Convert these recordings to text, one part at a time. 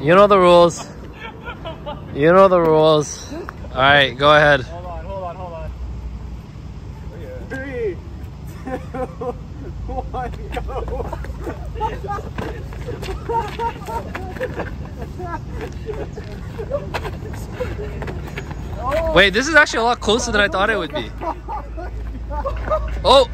You know the rules. You know the rules. All right, go ahead. Hold on, hold on, hold on. Three, two, one, go. Wait, this is actually a lot closer than I thought it would be. Oh!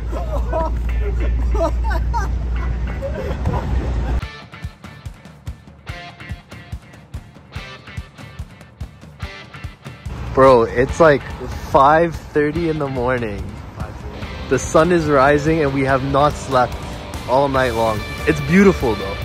Bro, it's like 5.30 in the morning. The sun is rising and we have not slept all night long. It's beautiful though.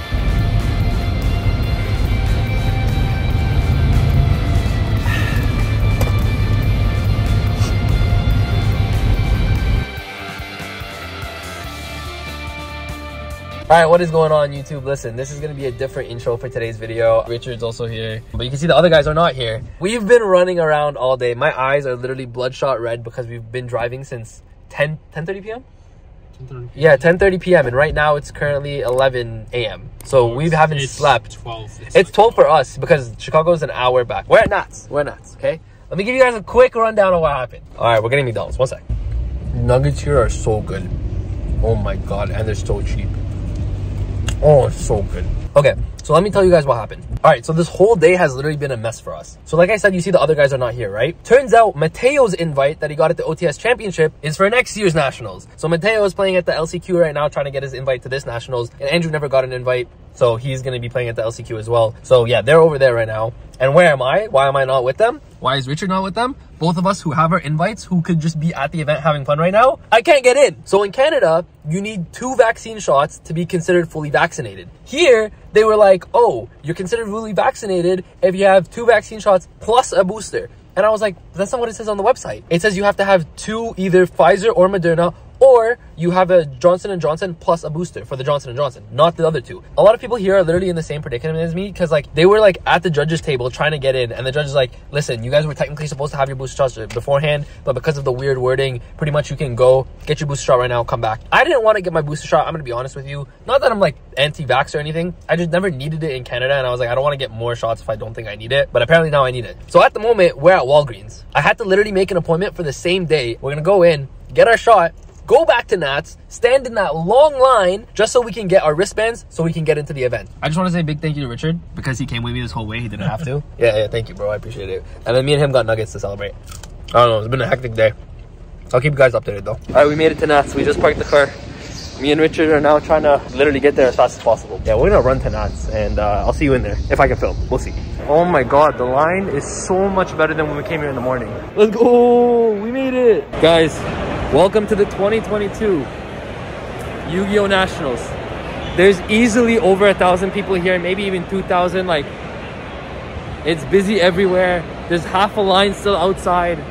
All right, what is going on YouTube? Listen, this is gonna be a different intro for today's video. Richard's also here, but you can see the other guys are not here. We've been running around all day. My eyes are literally bloodshot red because we've been driving since 10, 10.30 p.m.? Yeah, 10.30 p.m. And right now it's currently 11 a.m. So we haven't It's slept. 12. It's 12 for us because Chicago's an hour back. We're at Nats. We're at Nats, okay? Let me give you guys a quick rundown of what happened. All right, we're getting McDonald's. One sec. Nuggets here are so good. Oh my god, and they're so cheap. Oh, it's so good. Okay, so let me tell you guys what happened. All right, so this whole day has literally been a mess for us. So like I said, you see the other guys are not here, right? Turns out Mateo's invite that he got at the OTS championship is for next year's nationals. So Mateo is playing at the LCQ right now, trying to get his invite to this nationals. And Andrew never got an invite. So he's going to be playing at the LCQ as well. So yeah, they're over there right now. And where am I? Why am I not with them? Why is Richard not with them? Both of us who have our invites, who could just be at the event having fun right now, I can't get in. So in Canada, you need two vaccine shots to be considered fully vaccinated. Here, they were like, oh, you're considered fully vaccinated if you have two vaccine shots plus a booster. And I was like, that's not what it says on the website. It says you have to have two, either Pfizer or Moderna, or you have a Johnson & Johnson plus a booster for the Johnson & Johnson, not the other two. A lot of people here are literally in the same predicament as me because like they were like at the judges table trying to get in and the judge is like, listen, you guys were technically supposed to have your booster shots beforehand, but because of the weird wording, pretty much you can go get your booster shot right now, come back. I didn't want to get my booster shot. I'm going to be honest with you. Not that I'm like anti-vax or anything. I just never needed it in Canada and I was like, I don't want to get more shots if I don't think I need it. But apparently now I need it. So at the moment, we're at Walgreens. I had to literally make an appointment for the same day. We're going to go in, get our shot, go back to Nats, stand in that long line just so we can get our wristbands so we can get into the event. I just want to say a big thank you to Richard because he came with me this whole way. He didn't have to. yeah, yeah, thank you, bro. I appreciate it. And then me and him got nuggets to celebrate. I don't know. It's been a hectic day. I'll keep you guys updated though. All right, we made it to Nats. We just parked the car. Me and Richard are now trying to literally get there as fast as possible. Yeah, we're gonna run to Nats and uh, I'll see you in there if I can film. We'll see. Oh my god, the line is so much better than when we came here in the morning. Let's go! We made it! Guys, welcome to the 2022 Yu-Gi-Oh! Nationals. There's easily over a thousand people here, maybe even 2,000. Like, it's busy everywhere. There's half a line still outside.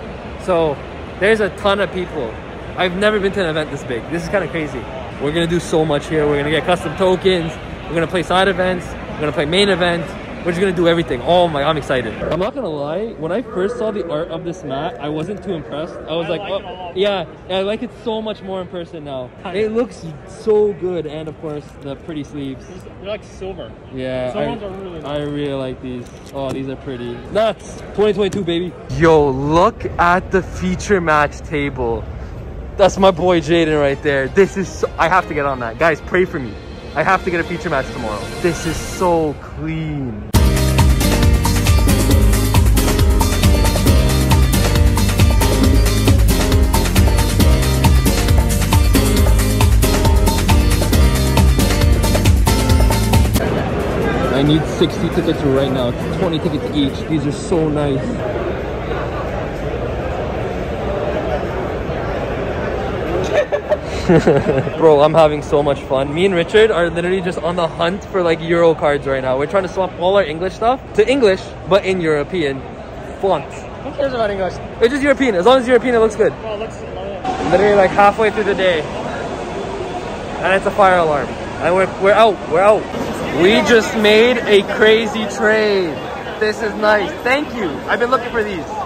So, there's a ton of people. I've never been to an event this big. This is kind of crazy. We're gonna do so much here. We're gonna get custom tokens. We're gonna play side events. We're gonna play main event. We're just gonna do everything. Oh my, I'm excited. I'm not gonna lie. When I first saw the art of this mat, I wasn't too impressed. I was I like, like oh, lot. yeah, I like it so much more in person now. It looks so good, and of course the pretty sleeves. They're like silver. Yeah, Some I, ones are really I really like these. Oh, these are pretty. Nuts! 2022, baby. Yo, look at the feature match table. That's my boy Jaden right there. This is so, I have to get on that. Guys, pray for me. I have to get a feature match tomorrow. This is so clean. I need 60 tickets right now. 20 tickets each. These are so nice. Bro, I'm having so much fun. Me and Richard are literally just on the hunt for like Euro cards right now. We're trying to swap all our English stuff to English, but in European font. Who cares about English? It's just European. As long as European, it looks good. Oh, looks. Literally like halfway through the day. And it's a fire alarm. And we're, we're out. We're out. We just made a crazy trade. This is nice. Thank you. I've been looking for these.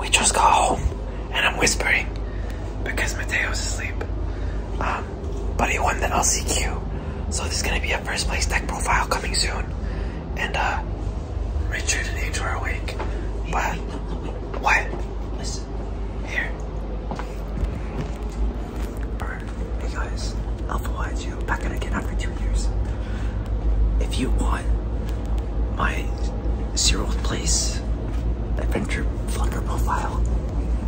we just got home and I'm whispering because Mateo's asleep. Um, but he won the LCQ. So there's gonna be a first place deck profile coming soon. And uh, Richard and Angel are awake. But what? Listen. Here. Alright, hey guys, Alpha YG back in again after two years. If you want my zeroth place adventure flutter profile,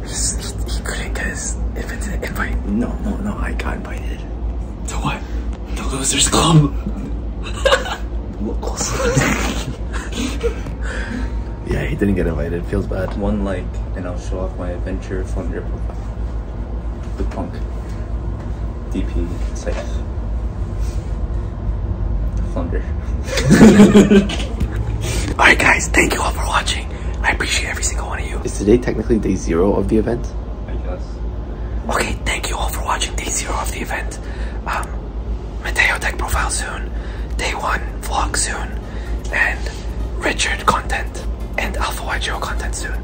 just, he couldn't get his invited invite. No, no, no, I got invited. To what? The Losers Club. Locals. yeah, he didn't get invited. Feels bad. One like, and I'll show off my adventure flunder profile. The punk. DP Scythe. Flunder. Alright, guys, thank you all for watching. I appreciate every single one of you. Is today technically day zero of the event? I guess. Okay, thank you all for watching day zero of the event. Um, Mateo deck profile soon, day one vlog soon, and Richard content, and Alpha YGO content soon,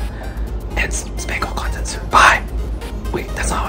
and Spanko content soon. Bye! Wait, that's not